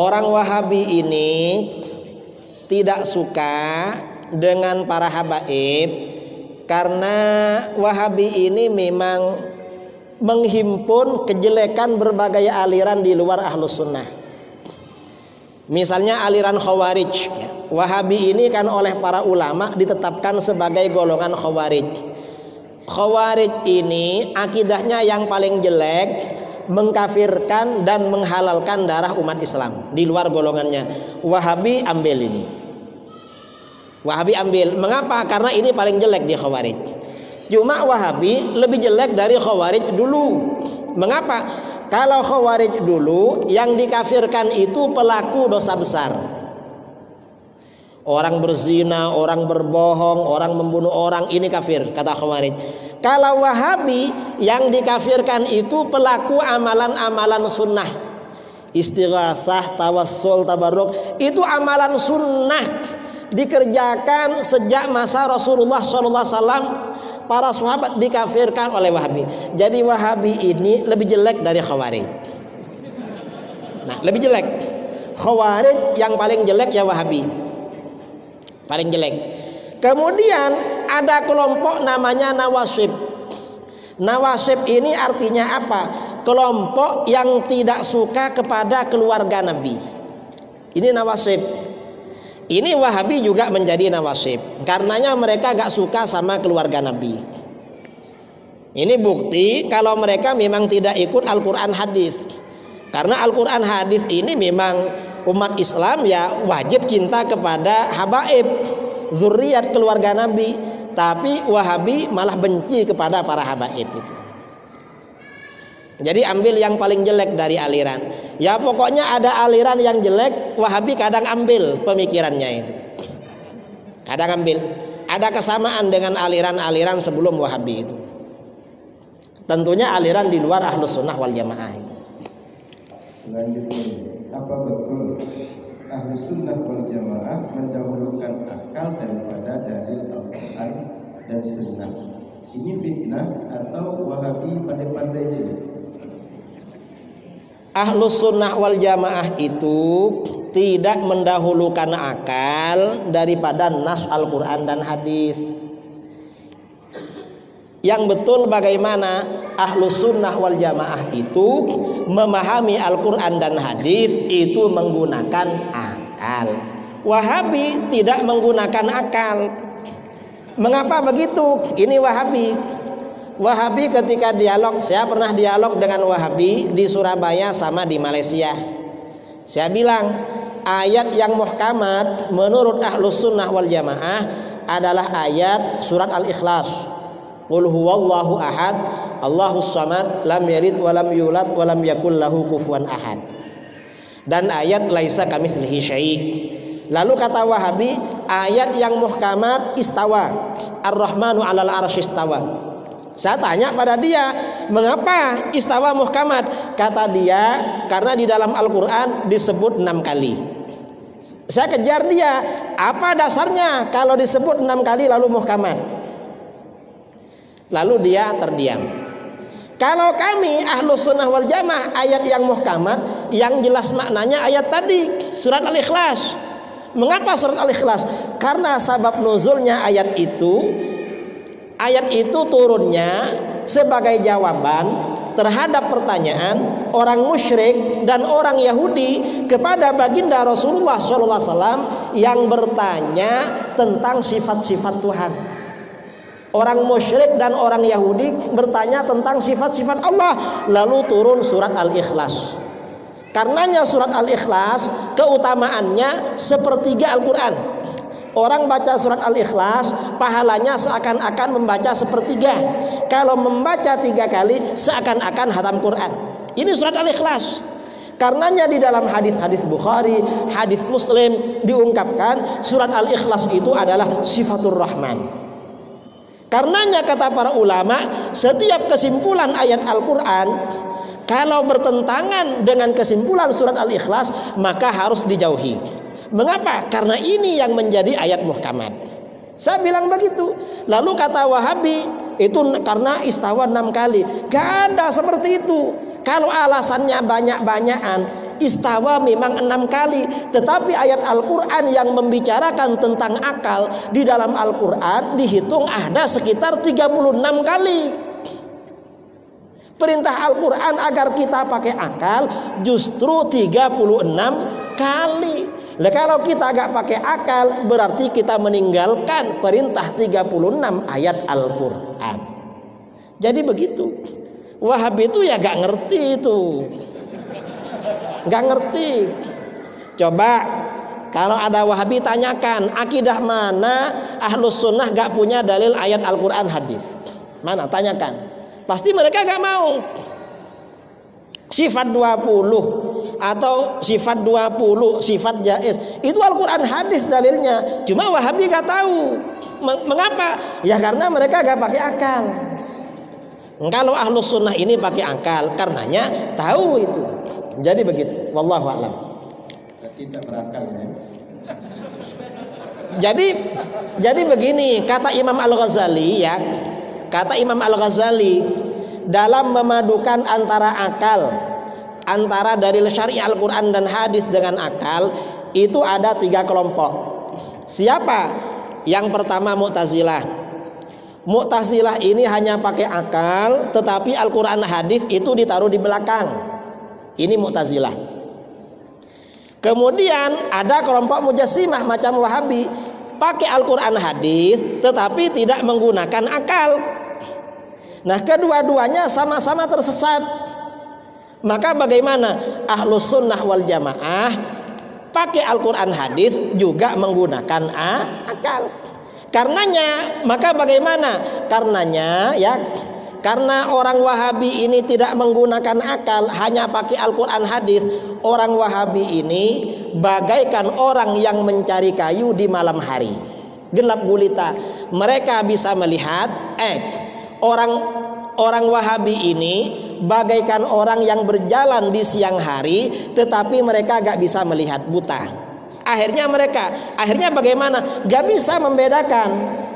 Orang Wahabi ini tidak suka dengan para habaib karena Wahabi ini memang menghimpun kejelekan berbagai aliran di luar ahlus sunnah. Misalnya aliran Khawarij. ya. Wahabi ini kan oleh para ulama ditetapkan sebagai golongan Khawarij. Khawarij ini akidahnya yang paling jelek mengkafirkan dan menghalalkan darah umat Islam di luar golongannya. Wahabi ambil ini. Wahabi ambil. Mengapa? Karena ini paling jelek di Khawarij. Cuma Wahabi lebih jelek dari Khawarij dulu. Mengapa? Kalau Khawarij dulu yang dikafirkan itu pelaku dosa besar. Orang berzina, orang berbohong, orang membunuh orang ini kafir kata Khawarij. Kalau Wahabi yang dikafirkan itu pelaku amalan-amalan sunnah. Istighatsah, tawassul, tabarruk itu amalan sunnah dikerjakan sejak masa Rasulullah SAW para sahabat dikafirkan oleh Wahabi. Jadi Wahabi ini lebih jelek dari Khawarij. Nah, lebih jelek. Khawarij yang paling jelek ya Wahabi. Paling jelek. Kemudian ada kelompok namanya Nawasib. Nawasib ini artinya apa? Kelompok yang tidak suka kepada keluarga Nabi. Ini Nawasib. Ini Wahabi juga menjadi nawasib. Karenanya mereka gak suka sama keluarga Nabi. Ini bukti kalau mereka memang tidak ikut Al-Quran hadis. Karena Al-Quran hadis ini memang umat Islam ya wajib cinta kepada habaib, zuriat keluarga Nabi. Tapi Wahabi malah benci kepada para habaib itu. Jadi ambil yang paling jelek dari aliran. Ya pokoknya ada aliran yang jelek, Wahabi kadang ambil pemikirannya itu. Kadang ambil. Ada kesamaan dengan aliran-aliran sebelum Wahabi itu. Tentunya aliran di luar ahlus sunnah wal jamaah itu. Selanjutnya, apa betul ahli sunnah wal jamaah mendahulukan akal daripada dalil Al-Quran dan sunnah? Ini fitnah atau Wahabi pandai-pandai? Ahlus sunnah wal jamaah itu tidak mendahulukan akal daripada nas Al-Quran dan hadis. Yang betul bagaimana ahlus sunnah wal jamaah itu memahami Al-Quran dan hadis itu menggunakan akal. Wahabi tidak menggunakan akal. Mengapa begitu? Ini Wahabi. Wahabi ketika dialog, saya pernah dialog dengan Wahabi di Surabaya sama di Malaysia. Saya bilang ayat yang muhkamat menurut ahlus sunnah wal jamaah adalah ayat surat al-ikhlas. Qul huwallahu ahad, Allahus samad, lam yalid wa lam yulad wa lam yakul lahu ahad. Dan ayat laisa kamitslihi syai'. Lalu kata Wahabi, ayat yang muhkamat istawa. Ar-Rahmanu 'alal arsy istawa. Saya tanya pada dia, mengapa istawa muhkamat? Kata dia, karena di dalam Al-Quran disebut enam kali. Saya kejar dia, apa dasarnya kalau disebut enam kali lalu muhkamat? Lalu dia terdiam. Kalau kami ahlu sunnah wal jamaah ayat yang muhkamat, yang jelas maknanya ayat tadi surat al-ikhlas. Mengapa surat al-ikhlas? Karena sabab nuzulnya ayat itu ayat itu turunnya sebagai jawaban terhadap pertanyaan orang musyrik dan orang Yahudi kepada baginda Rasulullah SAW yang bertanya tentang sifat-sifat Tuhan. Orang musyrik dan orang Yahudi bertanya tentang sifat-sifat Allah, lalu turun surat Al-Ikhlas. Karenanya surat Al-Ikhlas keutamaannya sepertiga Al-Quran. Orang baca surat Al-Ikhlas pahalanya seakan-akan membaca sepertiga. Kalau membaca tiga kali seakan-akan hatam Quran. Ini surat Al-Ikhlas. Karenanya di dalam hadis-hadis Bukhari, hadis Muslim diungkapkan surat Al-Ikhlas itu adalah sifatur Rahman. Karenanya kata para ulama, setiap kesimpulan ayat Al-Qur'an kalau bertentangan dengan kesimpulan surat Al-Ikhlas maka harus dijauhi. Mengapa? Karena ini yang menjadi ayat muhkamat. Saya bilang begitu. Lalu kata Wahabi itu karena istawa enam kali. Gak ada seperti itu. Kalau alasannya banyak-banyakan, istawa memang enam kali. Tetapi ayat Al-Quran yang membicarakan tentang akal di dalam Al-Quran dihitung ada sekitar 36 kali. Perintah Al-Quran agar kita pakai akal justru 36 kali. Nah, kalau kita agak pakai akal berarti kita meninggalkan perintah 36 ayat Al-Quran. Jadi begitu. Wahabi itu ya gak ngerti itu. Gak ngerti. Coba kalau ada Wahabi tanyakan akidah mana ahlus sunnah gak punya dalil ayat Al-Quran hadis. Mana tanyakan. Pasti mereka gak mau. Sifat 20 atau sifat 20 sifat jais itu Al-Quran hadis dalilnya cuma Wahabi gak tahu mengapa ya karena mereka gak pakai akal kalau ahlus sunnah ini pakai akal, karenanya tahu itu. Jadi begitu. Wallahu a'lam. Berakal ya. Jadi jadi begini, kata Imam Al-Ghazali ya. Kata Imam Al-Ghazali dalam memadukan antara akal antara dari syariah Al-Qur'an dan hadis dengan akal itu ada tiga kelompok. Siapa? Yang pertama Mu'tazilah. Mu'tazilah ini hanya pakai akal, tetapi Al-Quran hadis itu ditaruh di belakang. Ini Mu'tazilah. Kemudian ada kelompok Mujassimah macam Wahabi, pakai Al-Quran hadis, tetapi tidak menggunakan akal. Nah, kedua-duanya sama-sama tersesat. Maka bagaimana ahlus sunnah wal jamaah pakai Al-Quran hadis juga menggunakan akal. Karenanya maka bagaimana? Karenanya ya karena orang Wahabi ini tidak menggunakan akal, hanya pakai Al-Quran hadis. Orang Wahabi ini bagaikan orang yang mencari kayu di malam hari, gelap gulita. Mereka bisa melihat, eh, orang orang Wahabi ini bagaikan orang yang berjalan di siang hari, tetapi mereka gak bisa melihat buta. Akhirnya mereka, akhirnya bagaimana? Gak bisa membedakan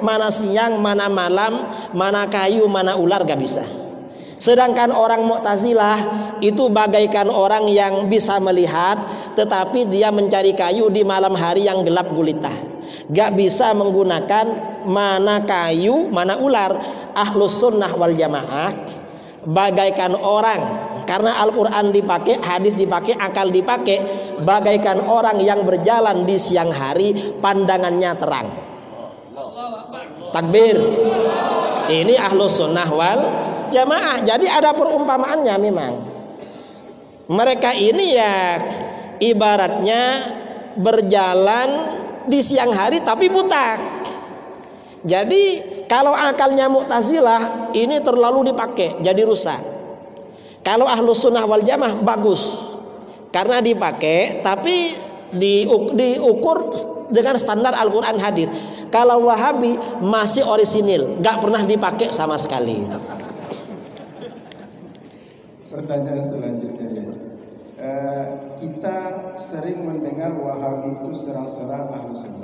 mana siang, mana malam, mana kayu, mana ular, gak bisa. Sedangkan orang Mu'tazilah itu bagaikan orang yang bisa melihat tetapi dia mencari kayu di malam hari yang gelap gulita. Gak bisa menggunakan mana kayu, mana ular. Ahlus sunnah wal jamaah bagaikan orang. Karena Al-Quran dipakai, hadis dipakai, akal dipakai bagaikan orang yang berjalan di siang hari pandangannya terang. Takbir. Ini ahlus sunnah wal jamaah. Jadi ada perumpamaannya memang. Mereka ini ya ibaratnya berjalan di siang hari tapi buta jadi kalau akalnya mu'tazilah ini terlalu dipakai jadi rusak kalau ahlus sunnah wal jamaah bagus karena dipakai tapi di, diukur dengan standar Al-Quran hadis. Kalau Wahabi masih orisinil, nggak pernah dipakai sama sekali. Pertanyaan selanjutnya ya. Uh, kita sering mendengar Wahabi itu serang-serang ahlu sunnah.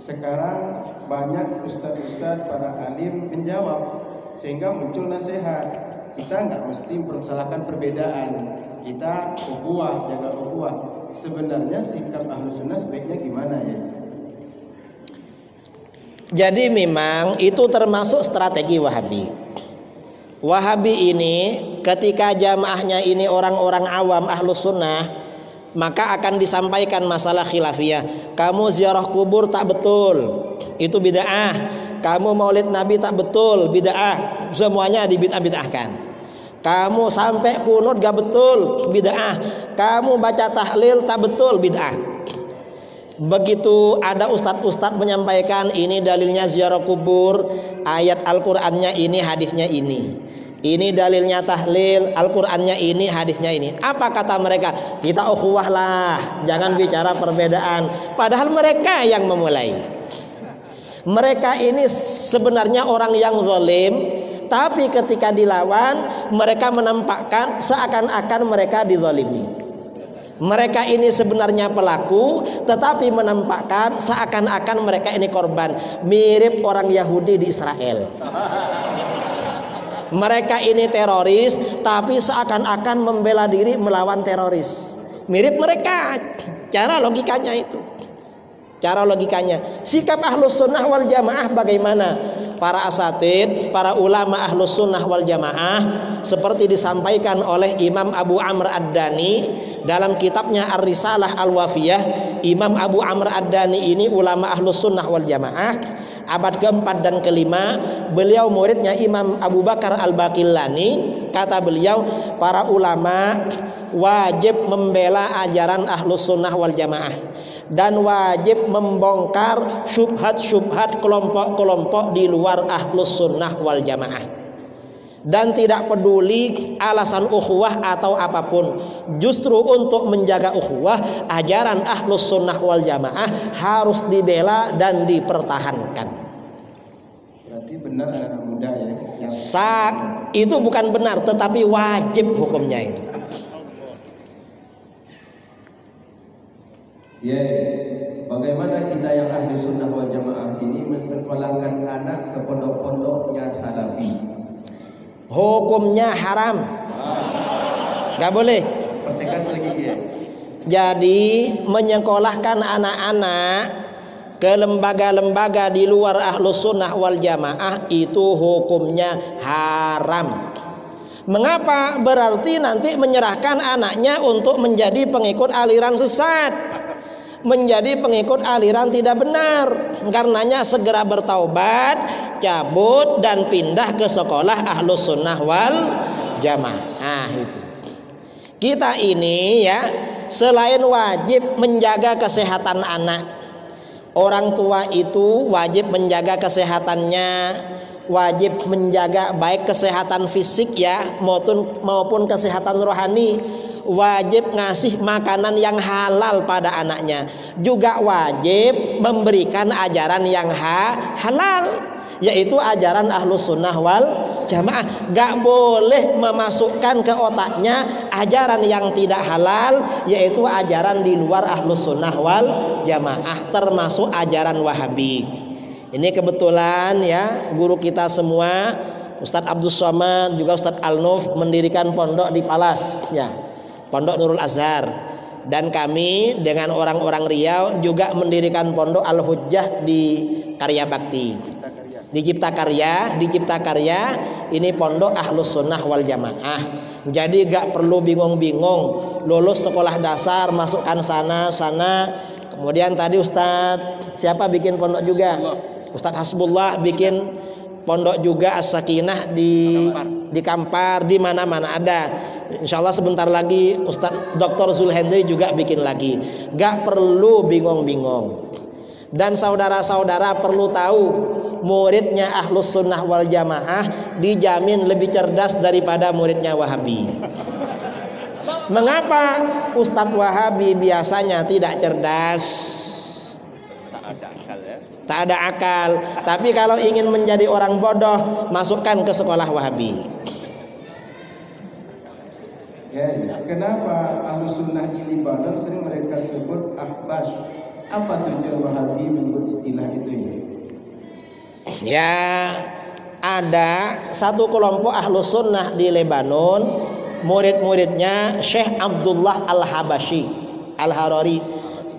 Sekarang banyak ustadz-ustadz para alim menjawab sehingga muncul nasihat. Kita nggak mesti mempersalahkan perbedaan. Kita ukhuwah jaga ukhuwah. Sebenarnya sikap ahlu sunnah sebaiknya gimana ya? Jadi memang itu termasuk strategi Wahabi. Wahabi ini ketika jamaahnya ini orang-orang awam ahlu sunnah maka akan disampaikan masalah khilafiyah. Kamu ziarah kubur tak betul. Itu bid'ah. Kamu maulid nabi tak betul. Bid'ah. Semuanya dibid'ah-bid'ahkan. Kamu sampai kunut gak betul. Bid'ah. Kamu baca tahlil tak betul. Bid'ah. Begitu ada ustadz-ustadz menyampaikan ini dalilnya ziarah kubur. Ayat Al-Qur'annya ini hadisnya ini Ini dalilnya tahlil, Al-Qur'annya ini, hadisnya ini. Apa kata mereka? Kita ukhuwah lah, jangan bicara perbedaan. Padahal mereka yang memulai. Mereka ini sebenarnya orang yang zalim, tapi ketika dilawan mereka menampakkan seakan-akan mereka dizalimi. Mereka ini sebenarnya pelaku, tetapi menampakkan seakan-akan mereka ini korban, mirip orang Yahudi di Israel. Mereka ini teroris tapi seakan-akan membela diri melawan teroris. Mirip mereka. Cara logikanya itu. Cara logikanya. Sikap ahlus sunnah wal jamaah bagaimana? Para asatid, para ulama ahlus sunnah wal jamaah seperti disampaikan oleh Imam Abu Amr Ad-Dani dalam kitabnya Ar-Risalah Al-Wafiyah Imam Abu Amr Ad-Dani ini ulama ahlus sunnah wal jamaah abad keempat dan kelima beliau muridnya Imam Abu Bakar Al-Bakillani. Kata beliau para ulama wajib membela ajaran ahlus sunnah wal jamaah dan wajib membongkar syubhat-syubhat kelompok-kelompok di luar ahlus sunnah wal jamaah dan tidak peduli alasan ukhuwah atau apa pun. Justru untuk menjaga ukhuwah ajaran ahlus sunnah wal jamaah harus dibela dan dipertahankan. Berarti benar anak muda ya yang... Sa itu bukan benar tetapi wajib hukumnya itu. Ya, bagaimana kita yang ahli sunnah wal jamaah ini mensekolahkan anak ke pondok-pondoknya salafi? Hukumnya haram. Nggak boleh. Pertegas lagi dia. Jadi menyekolahkan anak-anak ke lembaga-lembaga di luar ahlus sunnah wal jamaah itu hukumnya haram. Mengapa? Berarti nanti menyerahkan anaknya untuk menjadi pengikut aliran sesat. Menjadi pengikut aliran tidak benar. Karenanya segera bertaubat cabut dan pindah ke sekolah ahlus sunnah wal jamaah. Itu. Kita ini ya selain wajib menjaga kesehatan anak orang tua itu wajib menjaga kesehatannya wajib menjaga baik kesehatan fisik ya maupun maupun kesehatan rohani wajib ngasih makanan yang halal pada anaknya. Juga wajib memberikan ajaran yang ha halal yaitu ajaran ahlus sunnah wal jamaah. Gak boleh memasukkan ke otaknya ajaran yang tidak halal yaitu ajaran di luar ahlus sunnah wal jamaah termasuk ajaran wahabi. Ini kebetulan ya guru kita semua Ustadz Abdul Somad juga Ustadz Al-Nuf mendirikan pondok di Palas ya Pondok Nurul Azhar. Dan kami dengan orang-orang Riau juga mendirikan Pondok Al Hujjah di Karya Bakti. Di Cipta Karya, di Cipta Karya ini pondok Ahlus Sunnah wal Jamaah. Jadi gak perlu bingung-bingung lulus sekolah dasar masukkan sana sana. Kemudian tadi Ustadz siapa bikin pondok juga? Ustadz Hasbullah bikin pondok juga As-Sakinah di di Kampar di mana-mana ada Insya Allah sebentar lagi Ustadz Dr. Zulhendri juga bikin lagi. Gak perlu bingung-bingung. Dan saudara-saudara perlu tahu muridnya Ahlus Sunnah wal Jamaah dijamin lebih cerdas daripada muridnya Wahabi. Mengapa Ustadz Wahabi biasanya tidak cerdas? Tak ada akal ya. Tak ada akal. Tapi kalau ingin menjadi orang bodoh, masukkan ke sekolah Wahabi. Ya, ya. Kenapa ahlu sunnah di Libanon sering mereka sebut ahbash? Apa tujuan Wahabi menyebut istilah itu ya? Ya, ada satu kelompok ahlu sunnah di Lebanon, murid-muridnya Syekh Abdullah Al-Habashi Al-Harari.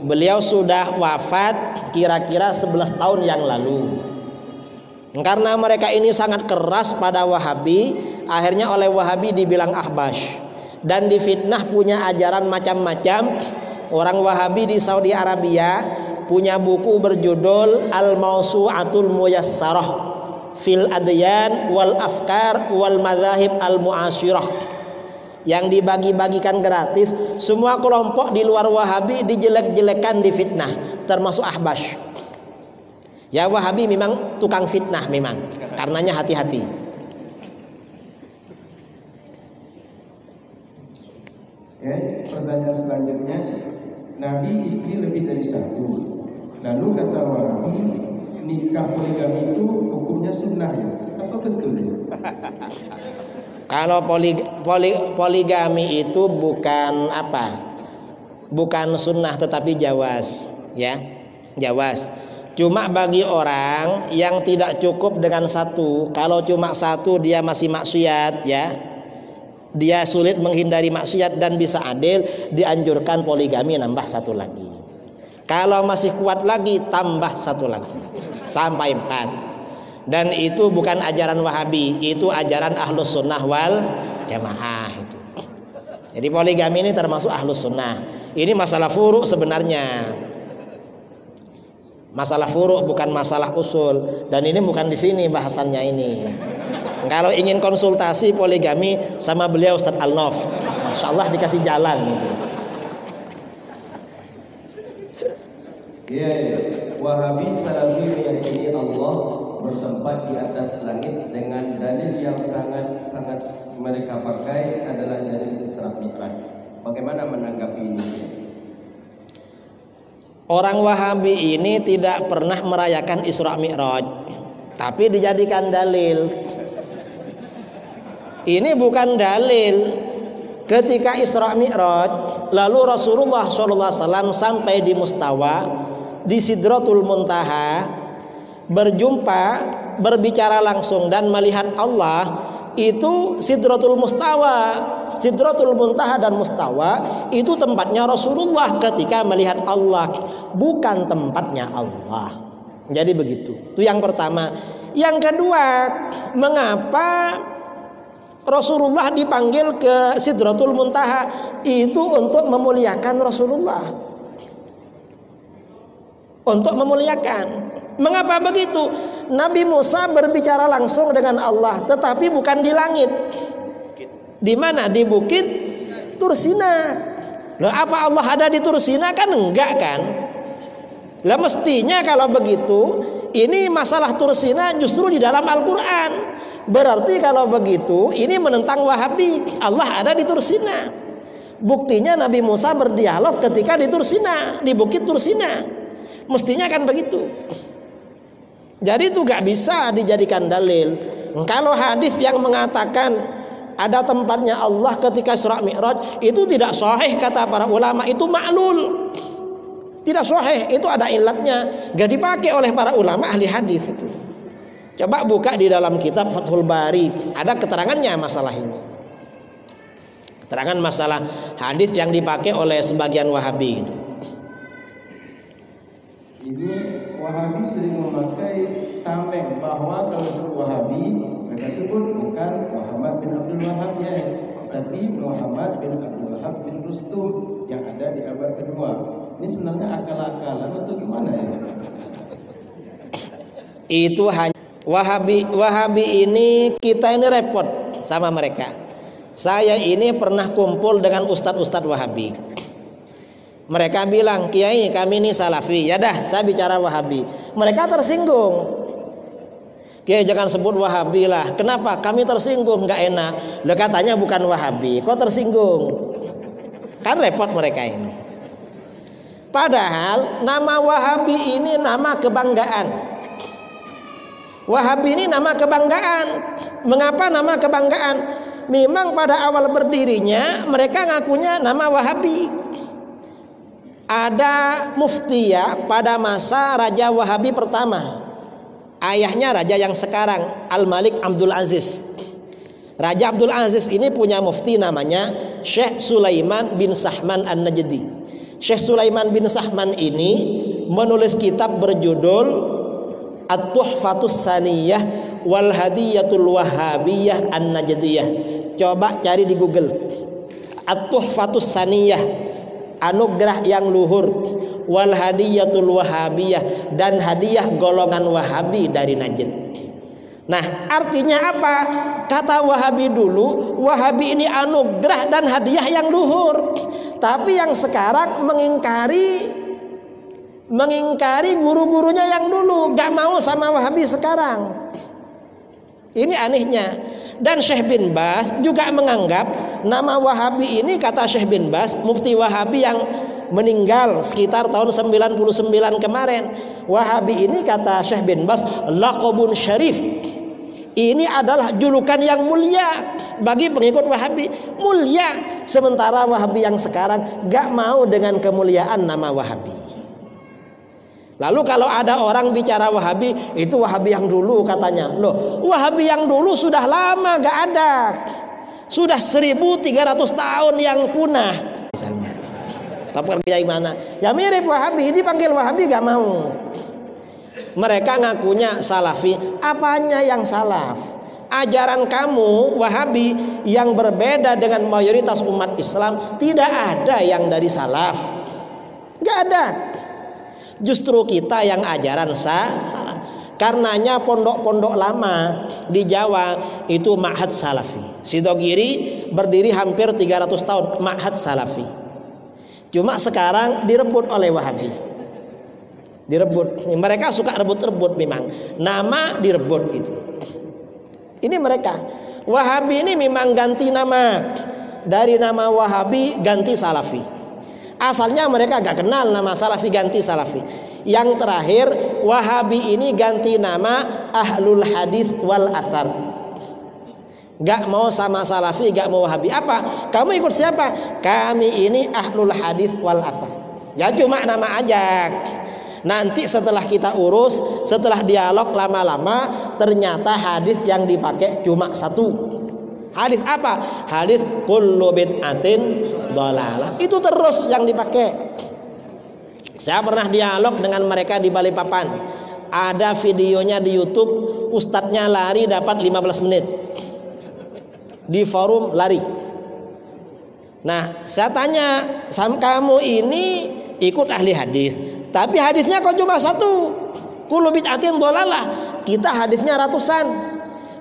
Beliau sudah wafat kira-kira 11 tahun yang lalu. Karena mereka ini sangat keras pada Wahabi, akhirnya oleh Wahabi dibilang ahbash dan difitnah punya ajaran macam-macam. Orang Wahabi di Saudi Arabia punya buku berjudul Al-Mausu'atul Muyassarah fil Adyan wal Afkar wal Madzahib al Mu'asyirah yang dibagi-bagikan gratis semua kelompok di luar Wahabi dijelek-jelekan di fitnah termasuk Ahbash. Ya Wahabi memang tukang fitnah memang karenanya hati-hati. Oke, pertanyaan selanjutnya. Nabi istri lebih dari Lalu kata Wahabi, nikah poligami itu hukumnya sunnah ya? Apa betul ya? Kalau poli, poli, poligami itu bukan apa? Bukan sunnah tetapi jawas, ya. Jawas. Cuma bagi orang yang tidak cukup dengan satu, kalau cuma satu dia masih maksiat, ya. Dia sulit menghindari maksiat dan bisa adil, dianjurkan poligami nambah satu lagi. Kalau masih kuat lagi tambah satu lagi sampai empat dan itu bukan ajaran Wahabi, itu ajaran Ahlus Sunnah wal Jamaah itu. Jadi poligami ini termasuk Ahlus Sunnah. Ini masalah furuk sebenarnya. Masalah furuk bukan masalah usul dan ini bukan di sini bahasannya ini. Kalau ingin konsultasi poligami sama beliau Ustadz Al-Nof, Insya Allah dikasih jalan gitu. Ya, Wahabi Salafi meyakini Allah bertempat di atas langit dengan dalil yang sangat sangat mereka pakai adalah dalil Isra Mi'raj. Bagaimana menanggapi ini? Orang Wahabi ini tidak pernah merayakan Isra Mi'raj, tapi dijadikan dalil. Ini bukan dalil. Ketika Isra Mi'raj, lalu Rasulullah SAW sampai di Mustawa, di Sidratul Muntaha, berjumpa, berbicara langsung dan melihat Allah itu Sidratul Mustawa, Sidratul Muntaha dan Mustawa itu tempatnya Rasulullah ketika melihat Allah, bukan tempatnya Allah. Jadi begitu. Itu yang pertama. Yang kedua, mengapa Rasulullah dipanggil ke Sidratul Muntaha itu untuk memuliakan Rasulullah. Untuk memuliakan. Mengapa begitu? Nabi Musa berbicara langsung dengan Allah, tetapi bukan di langit. Di mana? Di bukit Tursina. Loh, apa Allah ada di Tursina kan enggak kan? Lah mestinya kalau begitu, ini masalah Tursina justru di dalam Al-Qur'an. Berarti kalau begitu, ini menentang Wahabi. Allah ada di Tursina. Buktinya Nabi Musa berdialog ketika di Tursina, di bukit Tursina. Mestinya kan begitu. Jadi itu gak bisa dijadikan dalil. Kalau hadis yang mengatakan ada tempatnya Allah ketika surah Mi'raj itu tidak sahih kata para ulama itu maklul. Tidak sahih, itu ada ilatnya. Gak dipakai oleh para ulama ahli hadis itu. Coba buka di dalam kitab Fathul Bari, ada keterangannya masalah ini. Keterangan masalah hadis yang dipakai oleh sebagian Wahabi itu. Ini Wahabi sering memakai tameng bahwa kalau sebut Wahabi mereka sebut bukan Muhammad bin Abdul Wahab ya, tapi Muhammad bin Abdul Wahab bin Rustum yang ada di abad kedua. Ini sebenarnya akal-akalan atau gimana ya? Itu hanya Wahabi Wahabi ini kita ini repot sama mereka. Saya ini pernah kumpul dengan ustadz-ustadz Wahabi. Mereka bilang, Kiai kami ini salafi. Ya dah, saya bicara wahabi. Mereka tersinggung. Kiai jangan sebut wahabi lah. Kenapa? Kami tersinggung, nggak enak. Lo katanya bukan wahabi. Kok tersinggung? Kan repot mereka ini. Padahal nama wahabi ini nama kebanggaan. Wahabi ini nama kebanggaan. Mengapa nama kebanggaan? Memang pada awal berdirinya mereka ngakunya nama wahabi ada muftiya pada masa Raja Wahabi pertama. Ayahnya raja yang sekarang Al-Malik Abdul Aziz. Raja Abdul Aziz ini punya mufti namanya Syekh Sulaiman bin Sahman An-Najdi. Syekh Sulaiman bin Sahman ini menulis kitab berjudul At-Tuhfatus Saniyah wal Hadiyatul Wahabiyah An-Najdiyah. Coba cari di Google. At-Tuhfatus Saniyah anugerah yang luhur wal hadiyatul wahabiyah dan hadiah golongan wahabi dari Najd. Nah, artinya apa? Kata Wahabi dulu, Wahabi ini anugerah dan hadiah yang luhur. Tapi yang sekarang mengingkari mengingkari guru-gurunya yang dulu, gak mau sama Wahabi sekarang. Ini anehnya. Dan Syekh bin Bas juga menganggap nama Wahabi ini kata Syekh bin Bas, mufti Wahabi yang meninggal sekitar tahun 99 kemarin. Wahabi ini kata Syekh bin Bas, laqabun syarif. Ini adalah julukan yang mulia bagi pengikut Wahabi. Mulia. Sementara Wahabi yang sekarang gak mau dengan kemuliaan nama Wahabi. Lalu kalau ada orang bicara Wahabi, itu Wahabi yang dulu katanya. Loh, Wahabi yang dulu sudah lama gak ada. Sudah 1300 tahun yang punah misalnya. Tapi kerja mana? Ya mirip Wahabi, dipanggil Wahabi gak mau. Mereka ngakunya Salafi, apanya yang salaf? Ajaran kamu Wahabi yang berbeda dengan mayoritas umat Islam tidak ada yang dari salaf. Gak ada. Justru kita yang ajaran salah. Karenanya pondok-pondok lama di Jawa itu Ma'had Salafi. Sidogiri berdiri hampir 300 tahun Ma'had Salafi. Cuma sekarang direbut oleh Wahabi. Direbut. Mereka suka rebut-rebut memang. Nama direbut itu. Ini mereka. Wahabi ini memang ganti nama. Dari nama Wahabi ganti Salafi. Asalnya mereka gak kenal nama Salafi ganti Salafi. Yang terakhir Wahabi ini ganti nama Ahlul Hadis wal Athar. Gak mau sama Salafi, gak mau Wahabi. Apa? Kamu ikut siapa? Kami ini Ahlul Hadis wal Athar. Ya cuma nama aja. Nanti setelah kita urus, setelah dialog lama-lama, ternyata hadis yang dipakai cuma satu. Hadis apa? Hadis kullu bid'atin dolalah. Itu terus yang dipakai. Saya pernah dialog dengan mereka di Balikpapan. Ada videonya di YouTube, ustadznya lari dapat 15 menit. Di forum lari. Nah, saya tanya, sama kamu ini ikut ahli hadis, tapi hadisnya kok cuma satu. Kullu bid'atin dolalah. Kita hadisnya ratusan.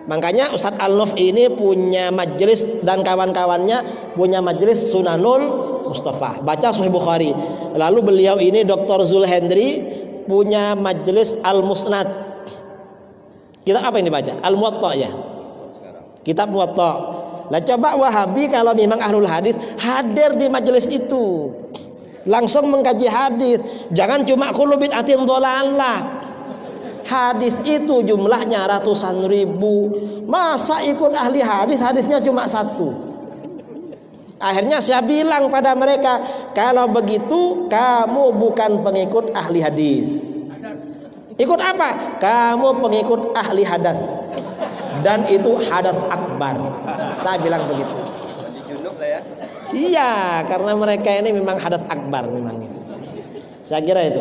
Makanya Ustadz Al-Nuf ini punya majelis dan kawan-kawannya punya majelis Sunanul Mustafa. Baca Sahih Bukhari. Lalu beliau ini Dr. Zul Hendri punya majelis Al-Musnad. Kitab apa yang dibaca? Al-Muwatta ya. Kitab Muwatta. Lah coba Wahabi kalau memang ahlul hadis hadir di majelis itu. Langsung mengkaji hadis. Jangan cuma kulubit atin dolalah hadis itu jumlahnya ratusan ribu masa ikut ahli hadis hadisnya cuma satu akhirnya saya bilang pada mereka kalau begitu kamu bukan pengikut ahli hadis. Ikut apa? Kamu pengikut ahli hadas. Dan itu hadas akbar. Saya bilang begitu. Ya. iya karena mereka ini memang hadas akbar memang itu. Saya kira itu.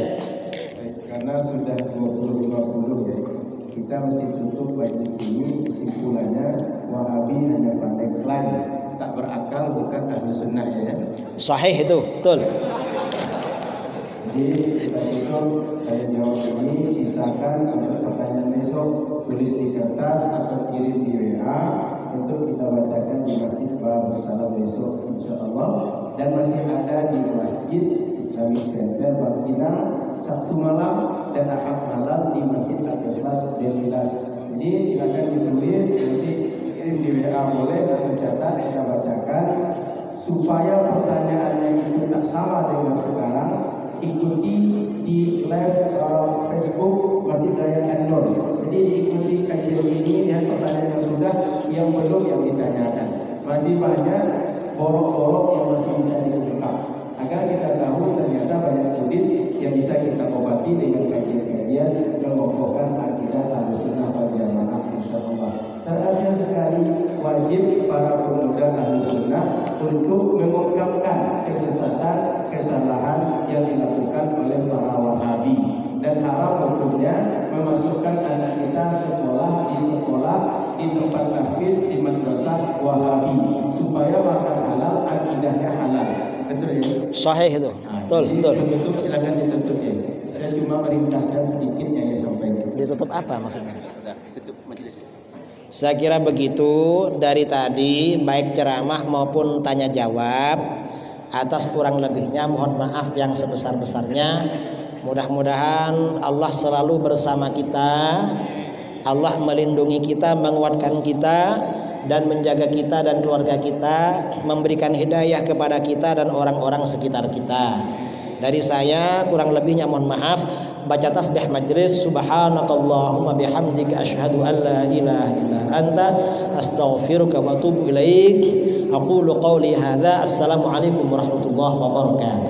Karena sudah 20-50 ya kita mesti tutup majlis ini kesimpulannya Wahabi hanya pandai klaim tak berakal bukan ahli sunnah ya sahih itu betul. Jadi kita besok saya jawab ini sisakan ada pertanyaan besok tulis di kertas atau kirim di WA untuk kita bacakan di masjid Babu Salam besok insya Allah dan masih ada di masjid Islamic Center Bangkinang Sabtu malam dan Ahad malam di Masjid Al-Ikhlas. Jadi silakan ditulis nanti kirim di WA boleh dan mencatat kita bacakan supaya pertanyaannya itu tak sama dengan sekarang ikuti di live uh, Facebook Masjid Raya Anwar. Jadi ikuti kajian ini lihat pertanyaan yang sudah yang belum yang ditanyakan. Masih banyak borok-borok yang masih bisa diungkap agar kita tahu ternyata banyak kudis yang bisa kita obati dengan kajian-kajian mengokohkan akidah al-sunnah wal jamaah insyaallah. Sekali wajib para pemuda al-sunnah untuk mengungkapkan kesesatan, kesalahan yang dilakukan oleh para wahabi dan haram hukumnya memasukkan anak kita sekolah di sekolah di tempat tahfiz di madrasah wahabi supaya makan halal akidahnya halal Betul ya? Sahih itu. Nah, betul, betul. Ditutup silakan ditutup ya. Saya cuma meringkaskan sedikitnya ya sampaikan. Ditutup apa maksudnya? Sudah, ditutup majelis. Saya kira begitu dari tadi baik ceramah maupun tanya jawab atas kurang lebihnya mohon maaf yang sebesar-besarnya. Mudah-mudahan Allah selalu bersama kita. Allah melindungi kita, menguatkan kita dan menjaga kita dan keluarga kita, memberikan hidayah kepada kita dan orang-orang sekitar kita. Dari saya kurang lebihnya mohon maaf. Baca tasbih majlis subhanakallahumma bihamdika asyhadu an la ilaha illa anta astaghfiruka wa atubu ilaik. Aqulu qawli hadza. Assalamualaikum warahmatullahi wabarakatuh.